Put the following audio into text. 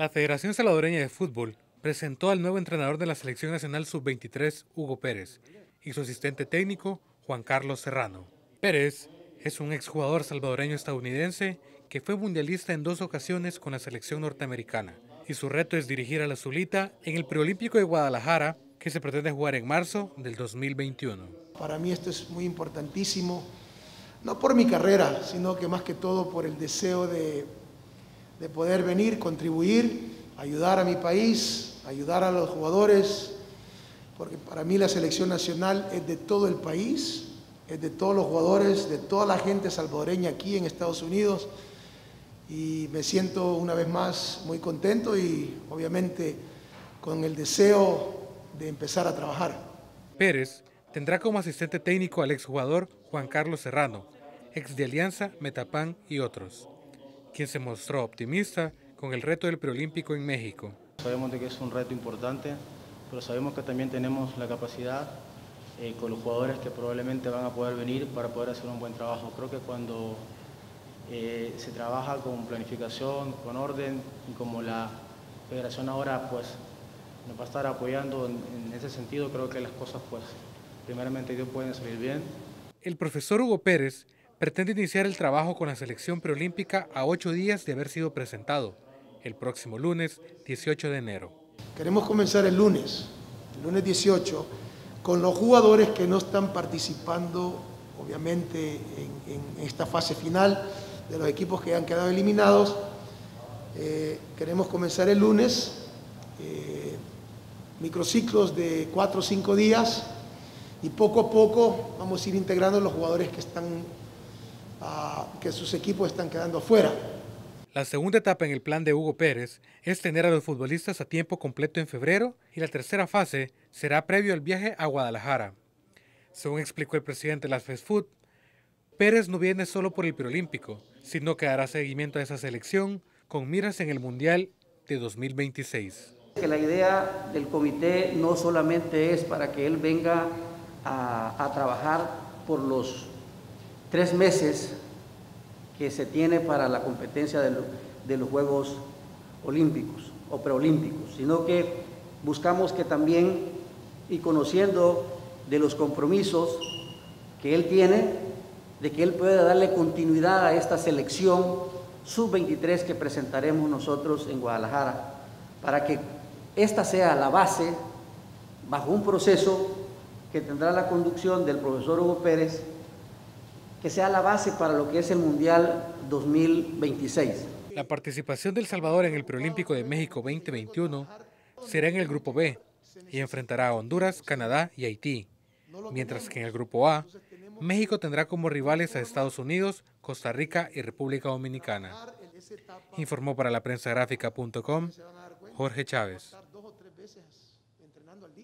La Federación Salvadoreña de Fútbol presentó al nuevo entrenador de la Selección Nacional Sub-23, Hugo Pérez, y su asistente técnico, Juan Carlos Serrano. Pérez es un exjugador salvadoreño estadounidense que fue mundialista en dos ocasiones con la selección norteamericana, y su reto es dirigir a la Zulita en el preolímpico de Guadalajara, que se pretende jugar en marzo del 2021. Para mí esto es muy importantísimo, no por mi carrera, sino que más que todo por el deseo de de poder venir, contribuir, ayudar a mi país, ayudar a los jugadores, porque para mí la selección nacional es de todo el país, es de todos los jugadores, de toda la gente salvadoreña aquí en Estados Unidos y me siento una vez más muy contento y obviamente con el deseo de empezar a trabajar. Pérez tendrá como asistente técnico al exjugador Juan Carlos Serrano, ex de Alianza, Metapan y otros quien se mostró optimista con el reto del preolímpico en México. Sabemos de que es un reto importante, pero sabemos que también tenemos la capacidad eh, con los jugadores que probablemente van a poder venir para poder hacer un buen trabajo. Creo que cuando eh, se trabaja con planificación, con orden, y como la federación ahora pues nos va a estar apoyando en, en ese sentido, creo que las cosas pues primeramente Dios pueden salir bien. El profesor Hugo Pérez pretende iniciar el trabajo con la selección preolímpica a ocho días de haber sido presentado, el próximo lunes 18 de enero. Queremos comenzar el lunes, el lunes 18, con los jugadores que no están participando, obviamente, en, esta fase final de los equipos que han quedado eliminados. Eh, queremos comenzar el lunes, eh, microciclos de cuatro o cinco días, y poco a poco vamos a ir integrando los jugadores que están que sus equipos están quedando fuera. La segunda etapa en el plan de Hugo Pérez es tener a los futbolistas a tiempo completo en febrero y la tercera fase será previo al viaje a Guadalajara. Según explicó el presidente de la Fast Food, Pérez no viene solo por el preolímpico, sino que hará seguimiento a esa selección con miras en el Mundial de 2026. Que la idea del comité no solamente es para que él venga a, a trabajar por los tres meses que se tiene para la competencia de, los Juegos Olímpicos o preolímpicos, sino que buscamos que también, y conociendo de los compromisos que él tiene, de que él pueda darle continuidad a esta selección sub-23 que presentaremos nosotros en Guadalajara, para que esta sea la base bajo un proceso que tendrá la conducción del profesor Hugo Pérez, que sea la base para lo que es el Mundial 2026. La participación del Salvador en el Preolímpico de México 2021 será en el Grupo B y enfrentará a Honduras, Canadá y Haití, mientras que en el Grupo A, México tendrá como rivales a Estados Unidos, Costa Rica y República Dominicana. Informó para la prensa gráfica.com Jorge Chávez.